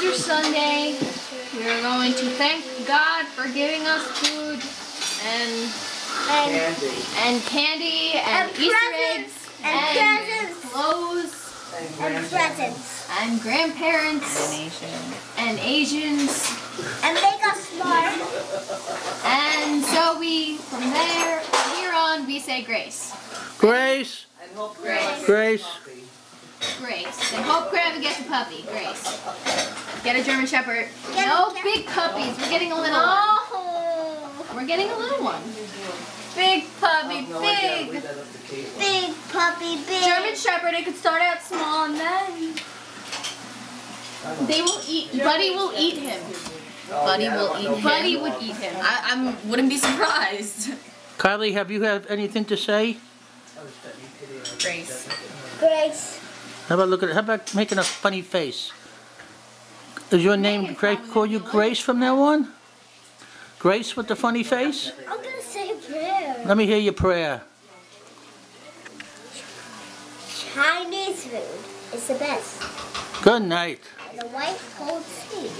Easter Sunday, we are going to thank God for giving us food and And, Candy. and candy and, And Easter presents. eggs And presents. clothes And and grandparents. presents. and grandparents and Asians. And make us smart. And so we, from there, from here on, we say grace. Grace, And hope Grace. Grace. Grace. And hope Grandma gets a puppy. Grace. Get a German Shepherd. Get no German- big puppies. We're getting a little oh. one. Oh, We're getting a little one. Big puppy, no, big. leave that up to Caitlin. big puppy, big. German Shepherd, it could start out small and then they will eat. Buddy will eat him. Oh, Buddy yeah, will eat no him. Buddy would eat him. I I'm, wouldn't be surprised. Kylie, have you have anything to say? Grace. Grace. How about look at how about making a funny face? Is your name Craig call you Grace from now on? Grace with the funny face? I'm gonna say a prayer. Let me hear your prayer. Chinese food is the best. Good night. And the white cold tea.